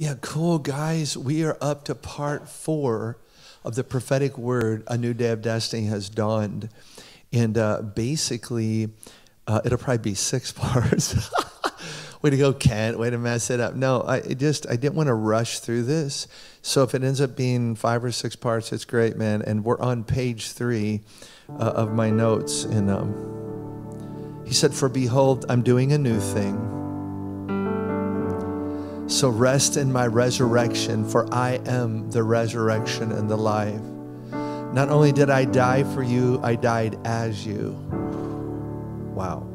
Yeah, cool, guys. We are up to part four of the prophetic word, A New Day of Destiny has dawned. And uh, basically, uh, it'll probably be six parts. way to go, Kent. Way to mess it up. No, I just, I didn't want to rush through this. So if it ends up being five or six parts, it's great, man. And we're on page three uh, of my notes. And um, he said, For behold, I'm doing a new thing. So rest in my resurrection, for I am the resurrection and the life. Not only did I die for you, I died as you. Wow.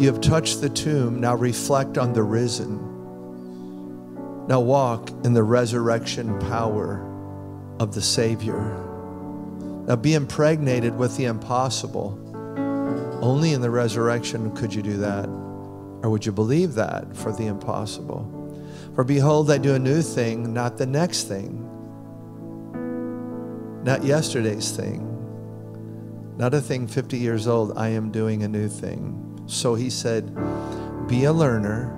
You have touched the tomb, now reflect on the risen. Now walk in the resurrection power of the Savior. Now be impregnated with the impossible. Only in the resurrection could you do that. Or would you believe that for the impossible? For behold, I do a new thing, not the next thing, not yesterday's thing, not a thing 50 years old. I am doing a new thing. So he said, Be a learner,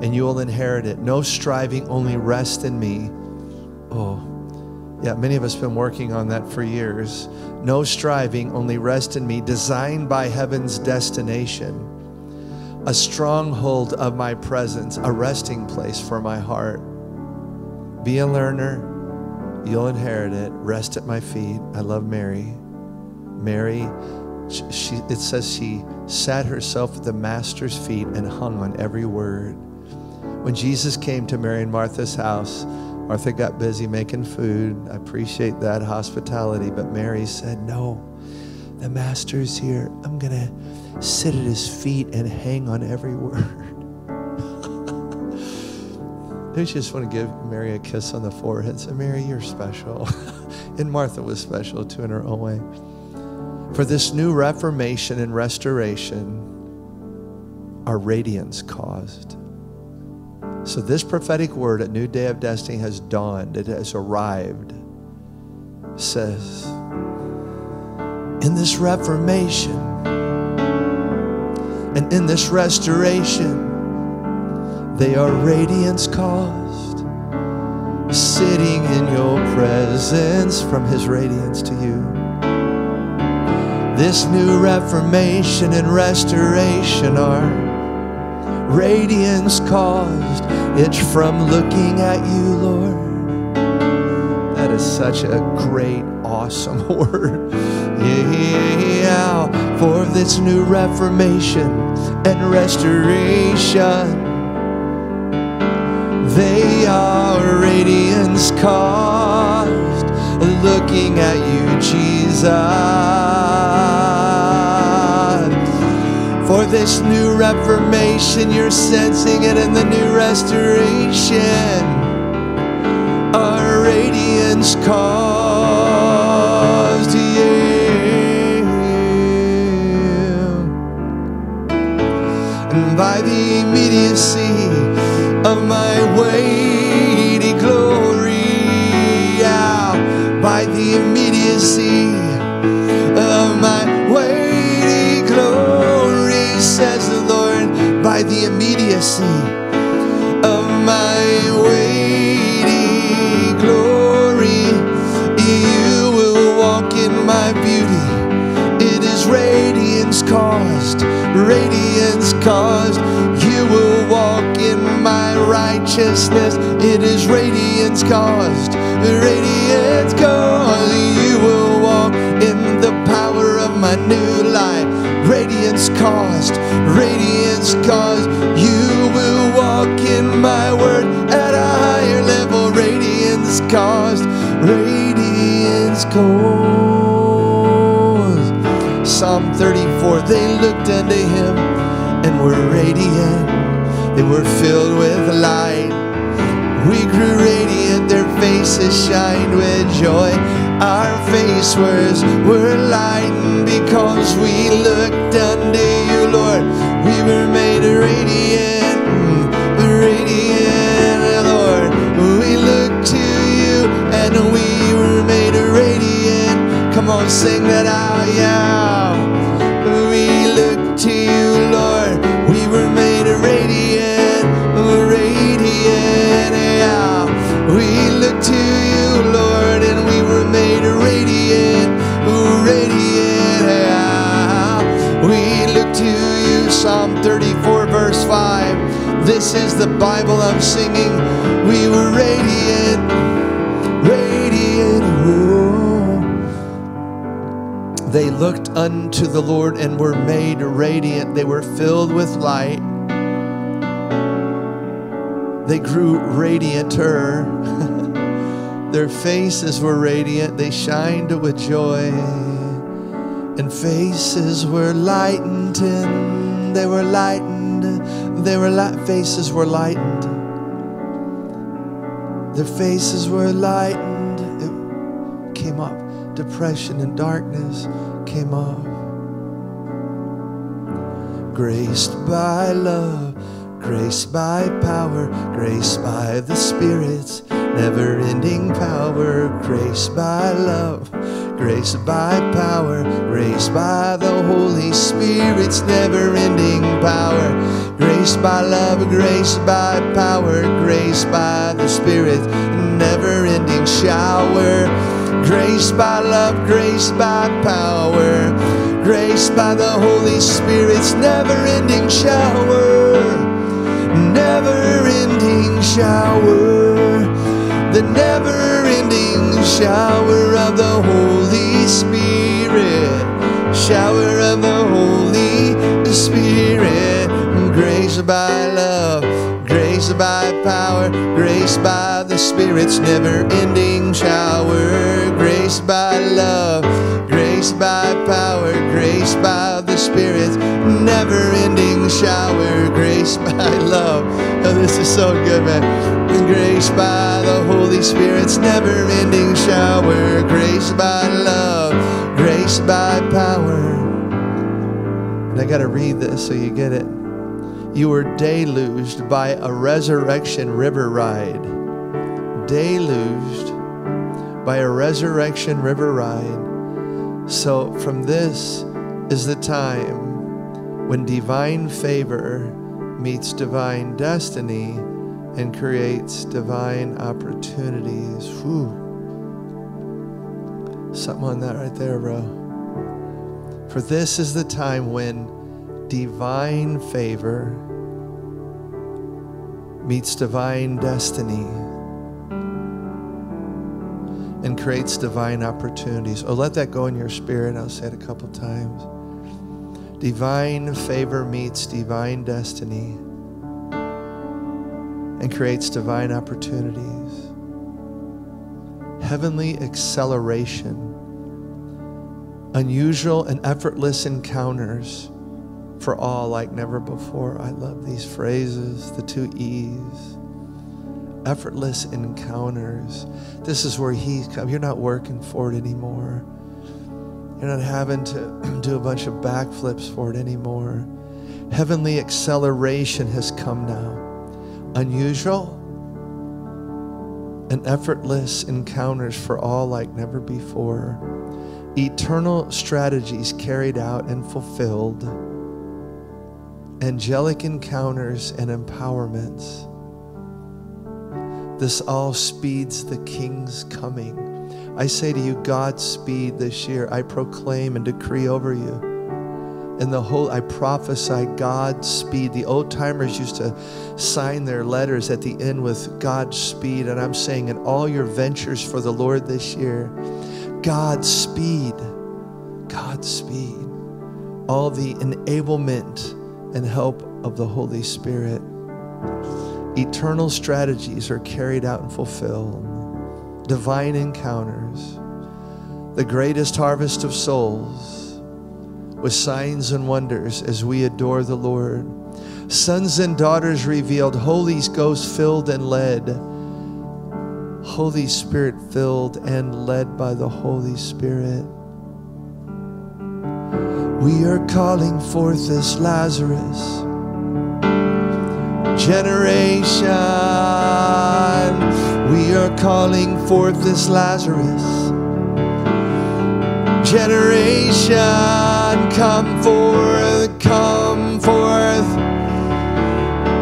and you will inherit it. No striving, only rest in me. Oh, yeah, many of us have been working on that for years. No striving, only rest in me, designed by heaven's destination a stronghold of my presence, a resting place for my heart. Be a learner, you'll inherit it. Rest at my feet. I love Mary. Mary, she, it says she sat herself at the Master's feet and hung on every word. When Jesus came to Mary and Martha's house, Martha got busy making food. I appreciate that hospitality, but Mary said, No, the Master's here. I'm going to sit at his feet and hang on every word. I just want to give Mary a kiss on the forehead and say, Mary, you're special. and Martha was special too in her own way. For this new reformation and restoration, our radiance caused. So, this prophetic word, a new day of destiny, has dawned, it has arrived. Says, in this reformation, and in this restoration, they are radiance caused, sitting in your presence from his radiance to you. This new reformation and restoration are radiance caused. It's from looking at you, Lord. That is such a great, awesome word. Yeah for this new reformation and restoration. They are radiance caused, looking at you, Jesus. For this new reformation, you're sensing it in the new restoration. Our radiance caused, by the immediacy of my weighty glory. Yeah, by the immediacy of my weighty glory, says the Lord, by the immediacy caused. You will walk in my righteousness. It is radiance caused, radiance caused. You will walk in the power of my new life. Radiance caused, radiance caused. You will walk in my word at a higher level. Radiance caused, radiance caused. Psalm 34, they looked unto him were radiant. They were filled with light. We grew radiant, their faces shined with joy. Our face was were lightened because we looked unto you, Lord. We were made radiant, radiant, Lord. We looked to you and we were made radiant. Come on, sing that out, yeah. Looked unto the Lord and were made radiant. They were filled with light. They grew radianter. Their faces were radiant. They shined with joy. And faces were lightened. And they were lightened. They were li- faces were lightened. Their faces were lightened. It came up. Depression and darkness came up. Graced by love Grace by power, grace by the Spirit's never ending power, grace by love, grace by power, grace by the Holy Spirit's never ending power, grace by love, grace by power, grace by the Spirit, never ending shower, grace by love, grace by power, grace by the Holy Spirit's never ending shower never ending shower, the never ending shower of the Holy Spirit, shower of the Holy Spirit, grace by love, grace by power, grace by the Spirit's never ending shower, grace by love, grace by power, grace by the Spirit's never ending shower, grace by love. Oh, this is so good, man. Grace by the Holy Spirit's never ending shower, grace by love, grace by power. And I got to read this so you get it. You were deluged by a resurrection river ride. Deluged by a resurrection river ride. So, from this is the time when divine favor meets divine destiny and creates divine opportunities. Whew. Something on that right there, bro. For this is the time when divine favor meets divine destiny and creates divine opportunities. Oh, let that go in your spirit. I'll say it a couple times. Divine favor meets divine destiny and creates divine opportunities. Heavenly acceleration, unusual and effortless encounters for all like never before. I love these phrases, the two E's. Effortless encounters. This is where He's come. You're not working for it anymore. You're not having to do a bunch of backflips for it anymore. Heavenly acceleration has come now. Unusual and effortless encounters for all like never before. Eternal strategies carried out and fulfilled. Angelic encounters and empowerments. This all speeds the King's coming. I say to you, Godspeed this year. I proclaim and decree over you. And the whole, I prophesy Godspeed. The old timers used to sign their letters at the end with Godspeed. And I'm saying, in all your ventures for the Lord this year, Godspeed. Godspeed. All the enablement and help of the Holy Spirit. Eternal strategies are carried out and fulfilled. Divine encounters. The greatest harvest of souls with signs and wonders as we adore the Lord. Sons and daughters revealed, Holy Ghost filled and led. Holy Spirit filled and led by the Holy Spirit. We are calling forth this Lazarus generation. We are calling forth this Lazarus generation. Come forth, come forth.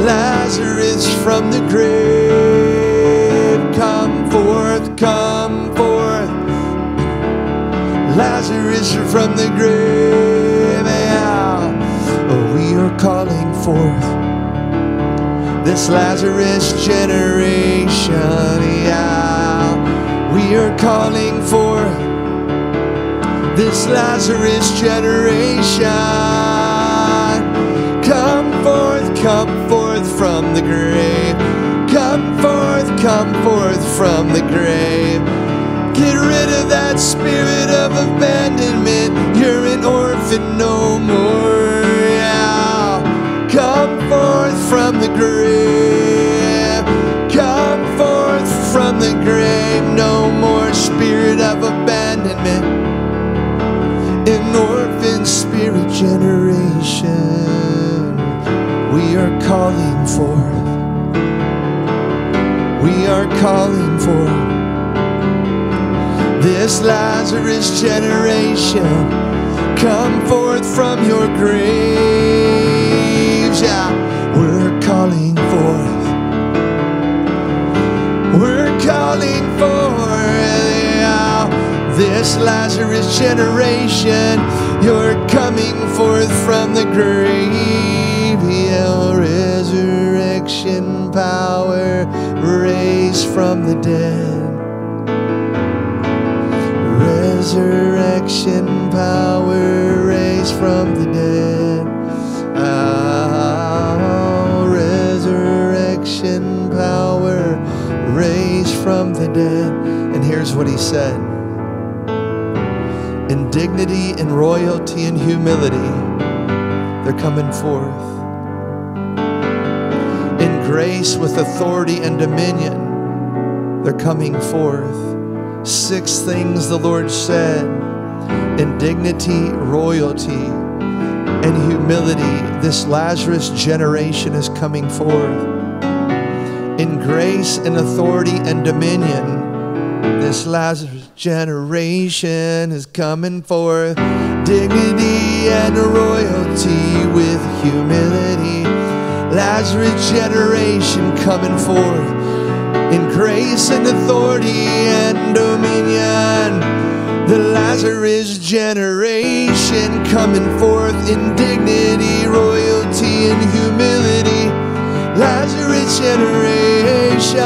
Lazarus from the grave. Come forth, come forth. Lazarus from the grave. Are calling forth. this Lazarus generation. Yeah, we are calling for this Lazarus generation. Come forth, come forth from the grave. Come forth, come forth from the grave. Get rid of that spirit of abandonment. You're an orphan no more. Come forth from the grave. Come forth from the grave. No more spirit of abandonment. An orphan spirit generation. We are calling forth. We are calling forth this Lazarus generation come forth from your graves. Yeah, we're calling forth. We're calling forth this Lazarus generation. You're coming forth from the grave. Yeah, resurrection power raised from the dead resurrection power raised from the And here's what he said In dignity and royalty and humility, they're coming forth. In grace with authority and dominion, they're coming forth six things the Lord said in dignity, royalty, and humility. This Lazarus generation is coming forth. In grace and authority and dominion, this Lazarus generation is coming forth. Dignity and royalty with humility. Lazarus generation coming forth in grace and authority and dominion. The Lazarus generation coming forth in dignity, royalty, and humility. Lazarus generation.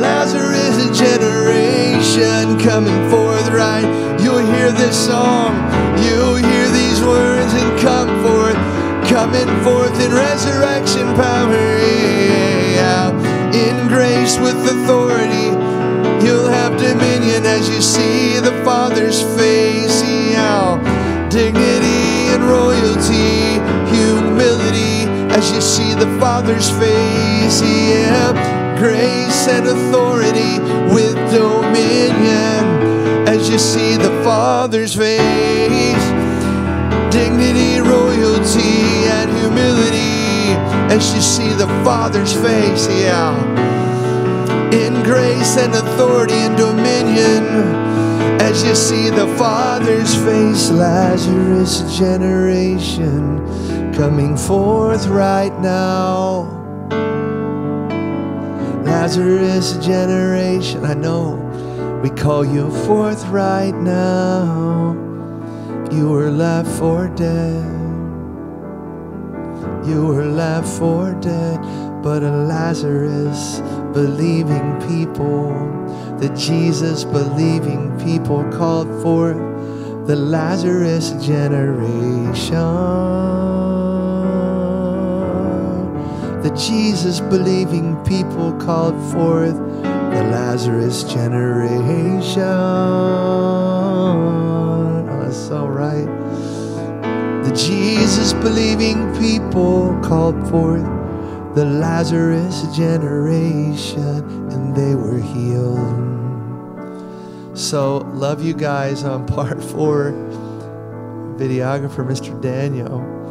Lazarus generation coming forth right. You'll hear this song, you'll hear these words and come forth, coming forth in resurrection power. Yeah in grace with authority. You'll have dominion as you see the Father's face. Yeah. Dignity and royalty, as you see the Father's face. Yeah. Grace and authority with dominion as you see the Father's face. Dignity, royalty, and humility as you see the Father's face, yeah. In grace and authority and dominion, as you see the Father's face, Lazarus generation coming forth right now. Lazarus generation, I know we call you forth right now. You were left for dead. You were left for dead, but a Lazarus believing people, the Jesus believing people called forth the Lazarus generation. Jesus believing people called forth the Lazarus generation. Oh, that's all right. The Jesus believing people called forth the Lazarus generation and they were healed. So, love you guys on part four. Videographer, Mr. Daniel.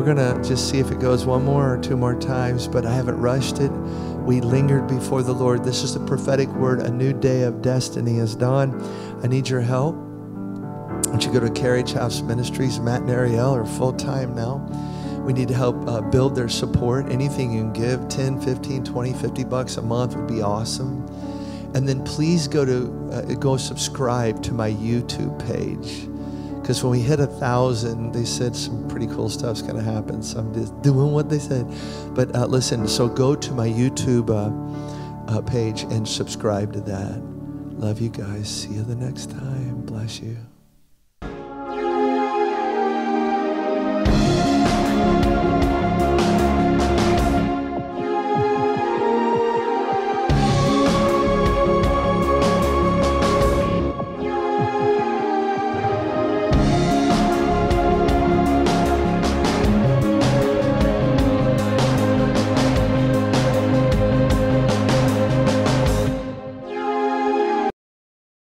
We're going to just see if it goes one more or two more times, but I haven't rushed it. We lingered before the Lord. This is the prophetic word. A new day of destiny is dawned. I need your help. Why don't you go to Carriage House Ministries, Matt and Ariel are full time now. We need to help uh, build their support. Anything you can give 10, 15, 20, 50 bucks a month would be awesome. And then please go to uh, go subscribe to my YouTube page Because when we hit a thousand, they said some pretty cool stuff's going to happen. So I'm just doing what they said. But uh, listen, so go to my YouTube uh, uh, page and subscribe to that. Love you guys. See you the next time. Bless you.